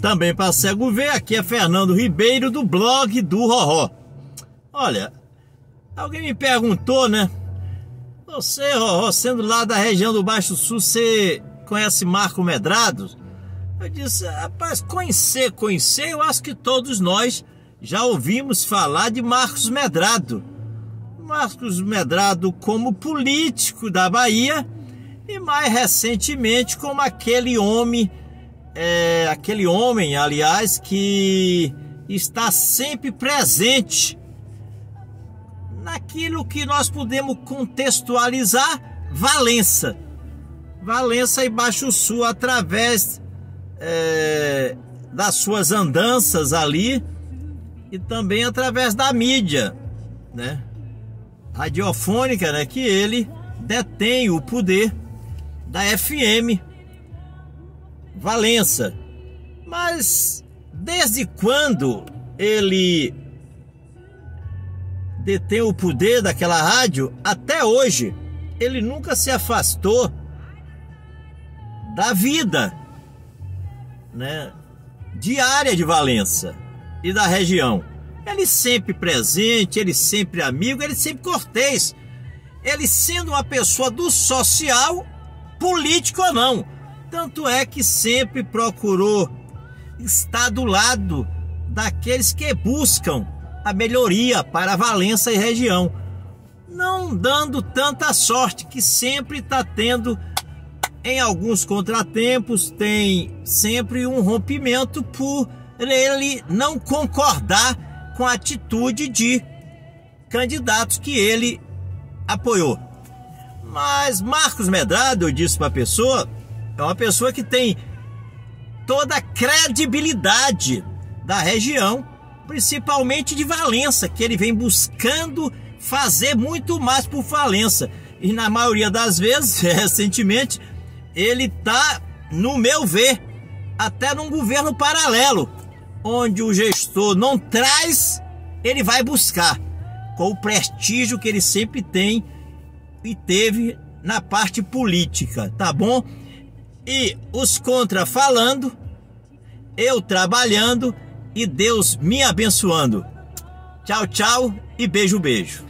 também para cego ver, aqui é Fernando Ribeiro do blog do Roró. Olha, alguém me perguntou, né? Você, Roró, sendo lá da região do Baixo Sul, você conhece Marco Medrado? Eu disse, rapaz, conhecer, conhecer, eu acho que todos nós já ouvimos falar de Marcos Medrado. Marcos Medrado como político da Bahia e mais recentemente como aquele homem é aquele homem, aliás, que está sempre presente naquilo que nós podemos contextualizar Valença. Valença e Baixo Sul, através é, das suas andanças ali e também através da mídia, né? Radiofônica, né? Que ele detém o poder da FM Valença. Mas desde quando ele detém o poder daquela rádio, até hoje, ele nunca se afastou da vida né, diária de Valença e da região. Ele sempre presente, ele sempre amigo, ele sempre cortês. Ele sendo uma pessoa do social, político ou não tanto é que sempre procurou estar do lado daqueles que buscam a melhoria para Valença e região, não dando tanta sorte que sempre está tendo em alguns contratempos, tem sempre um rompimento por ele não concordar com a atitude de candidatos que ele apoiou. Mas Marcos Medrado, eu disse para a pessoa, é uma pessoa que tem toda a credibilidade da região, principalmente de Valença, que ele vem buscando fazer muito mais por Valença. E na maioria das vezes, recentemente, ele tá, no meu ver, até num governo paralelo, onde o gestor não traz, ele vai buscar, com o prestígio que ele sempre tem e teve na parte política, tá bom? E os contra falando, eu trabalhando e Deus me abençoando. Tchau, tchau e beijo, beijo.